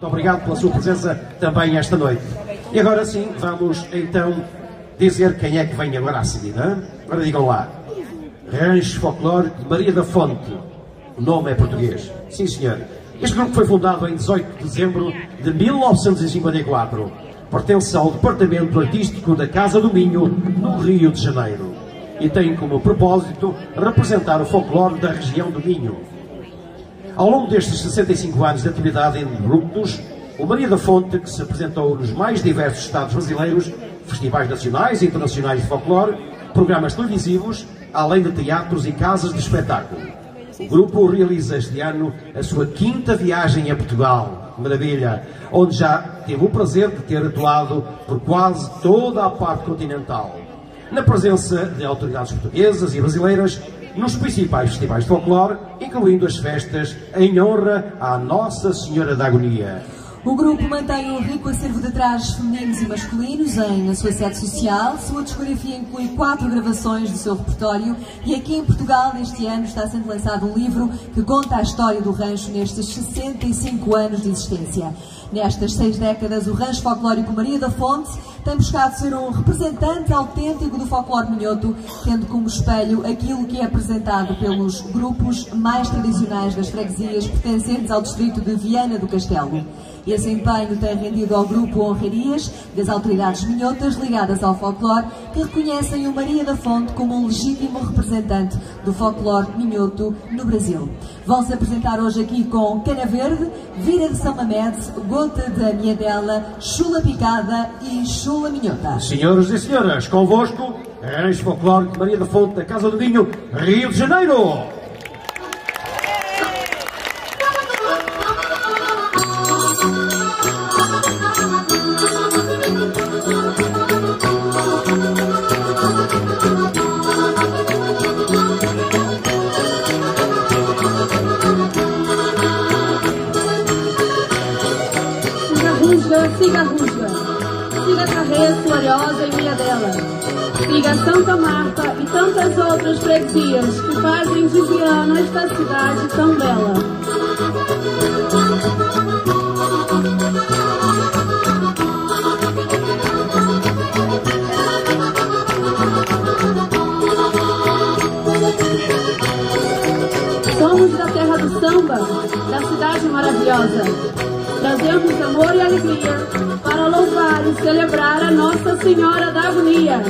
Muito obrigado pela sua presença também esta noite. E agora sim, vamos então dizer quem é que vem agora a seguir. Agora digam lá. Rancho Folclore de Maria da Fonte. O nome é português. Sim, senhor. Este grupo foi fundado em 18 de dezembro de 1954. Pertence ao Departamento Artístico da Casa do Minho, no Rio de Janeiro. E tem como propósito representar o folclore da região do Minho. Ao longo destes 65 anos de atividade em grupos, o Maria da Fonte, que se apresentou nos mais diversos estados brasileiros, festivais nacionais e internacionais de folclore, programas televisivos, além de teatros e casas de espetáculo. O grupo realiza este ano a sua quinta viagem a Portugal, maravilha, onde já teve o prazer de ter atuado por quase toda a parte continental, na presença de autoridades portuguesas e brasileiras nos principais festivais de folclore, incluindo as festas em honra à Nossa Senhora da Agonia. O grupo mantém um rico acervo de trajes femininos e masculinos em, na sua sede social. Sua discografia inclui quatro gravações do seu repertório e aqui em Portugal, neste ano, está sendo lançado um livro que conta a história do rancho nestes 65 anos de existência. Nestas seis décadas, o Rancho Folclórico Maria da Fonte tem buscado ser um representante autêntico do folclore minhoto, tendo como espelho aquilo que é apresentado pelos grupos mais tradicionais das freguesias pertencentes ao distrito de Viana do Castelo. Esse empenho tem rendido ao grupo honrarias das autoridades minhotas ligadas ao folclore, que reconhecem o Maria da Fonte como um legítimo representante do folclore minhoto no Brasil. Vão-se apresentar hoje aqui com Cana Verde, Vira de São Mamedes, Gota da Miedela, Chula Picada e Chula Minhota. Senhoras e senhoras, convosco, Rancho Folclórico Maria da Fonte da Casa do Vinho, Rio de Janeiro. Siga Rússia, siga Carreira Gloriosa e Via dela, siga Santa Marta e tantas outras freguesias que fazem de Viana esta cidade tão bela. Somos da terra do samba, da cidade maravilhosa trazemos amor e alegria para louvar e celebrar a Nossa Senhora da Agonia.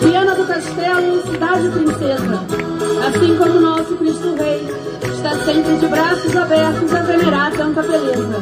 Viana do Castelo, cidade princesa, assim como nosso Cristo Rei, sempre de braços abertos a venerar tanta beleza.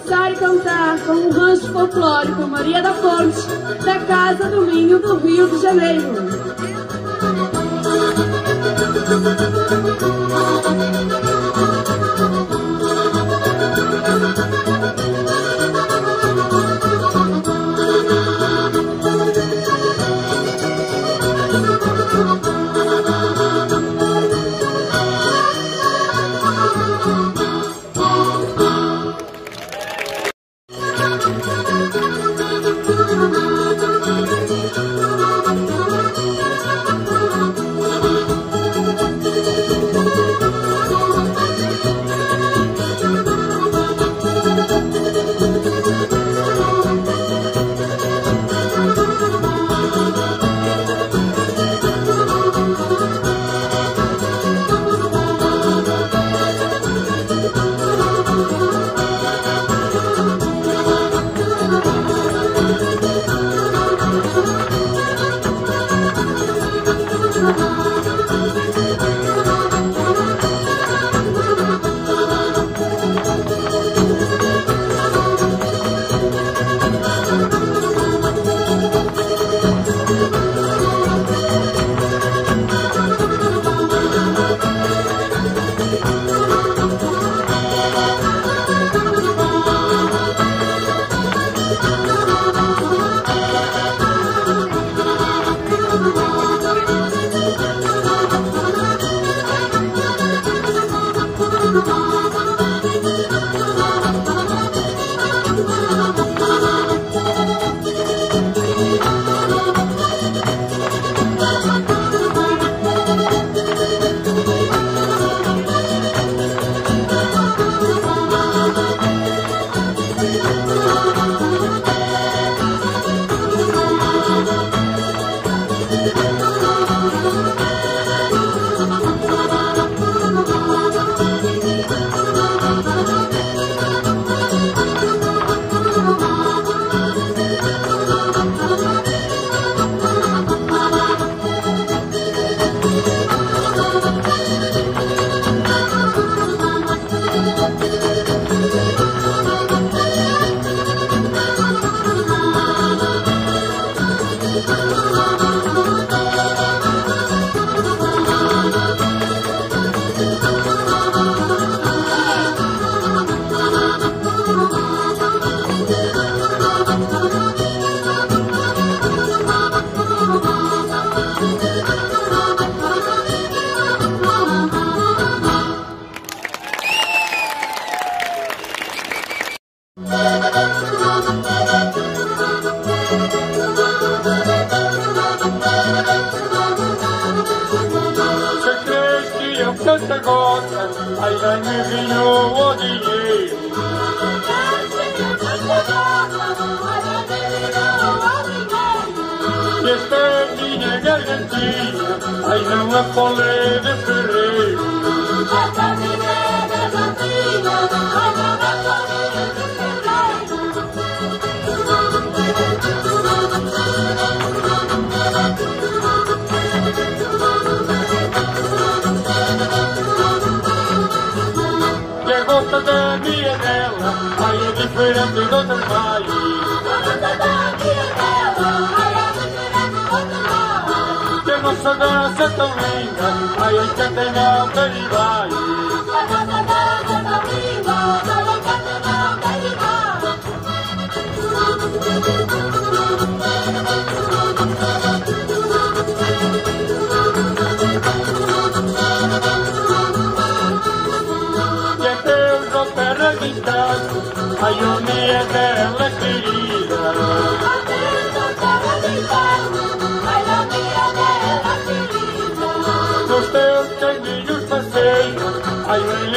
Dançar e cantar com o rancho folclórico Maria da Fonte, da Casa do Minho do Rio de Janeiro. Costa, ai dai-me vinho ou dinheiro. E esta é minha gargantinha, ai não a pole de ferreiro. E ڀائي سدا ڀائي جڏهن ڪڙهي ڀائي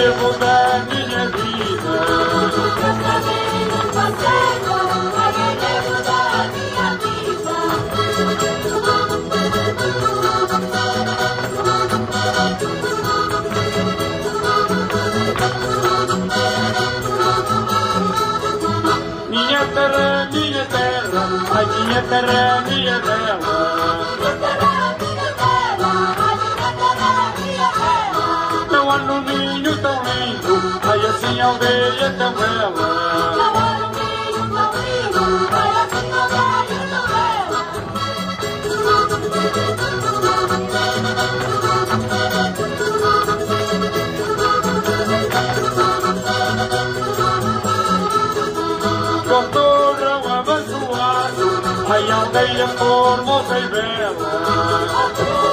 ai eu levo da minha vida. Minha terra, minha terra, ai minha terra, minha dela. Não há num ninho tão lindo, ai assim a aldeia tão bela. Doutorão abençoado, ai a aldeia formosa e bela.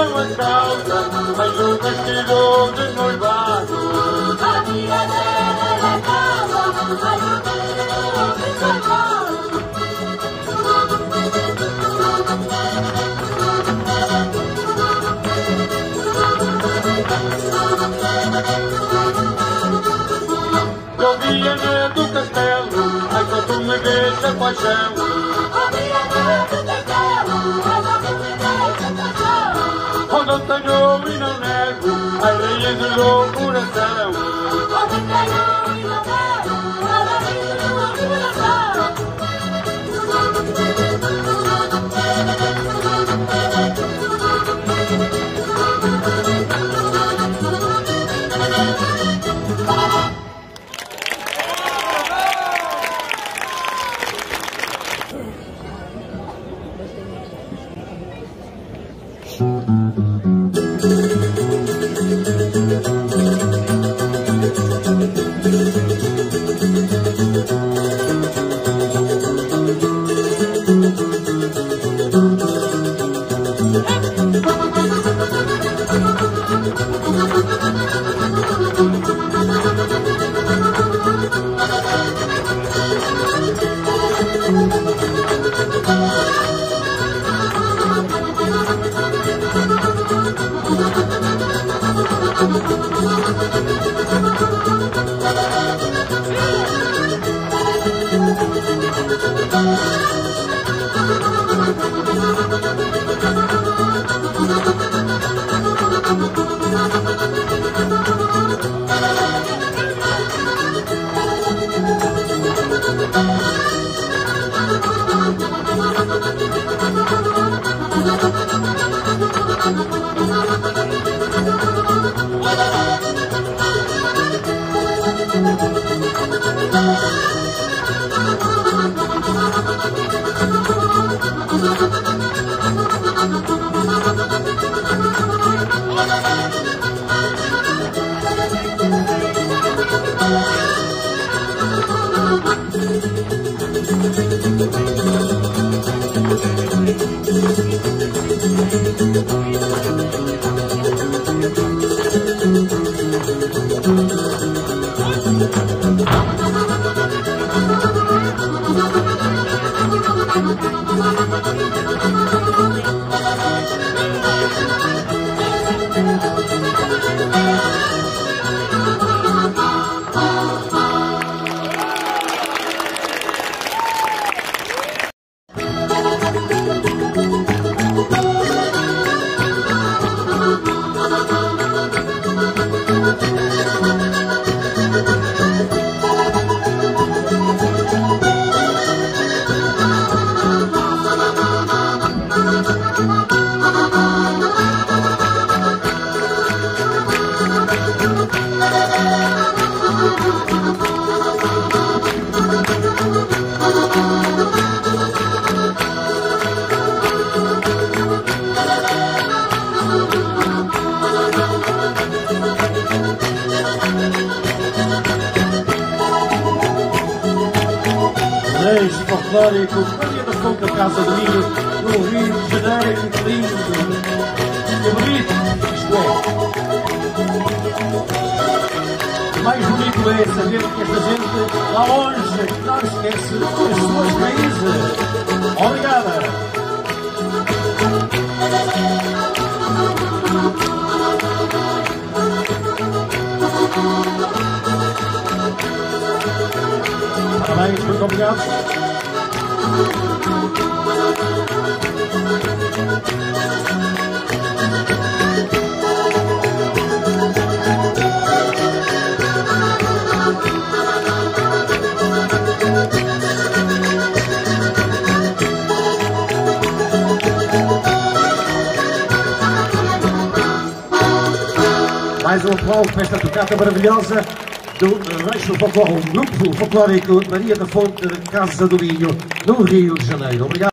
Meia calão a calça, ai o vestido de noivado. Eu via do castelo, só tu me vês a paixão. Quando eu tenho e está yo vino de Agua, al rey de locura está la Thank you. Da Fonte da Casa do Milho, no Rio de Janeiro, lindo. Que bonito, isto é. Mais bonito é saber que esta gente lá longe não esquece as suas raízes. Obrigada. Parabéns, muito obrigado. Um aplauso para esta tocata maravilhosa do Reixo Folclórico, grupo folclórico Maria da Fonte, Casa do Vinho, no Rio de Janeiro. Obrigado.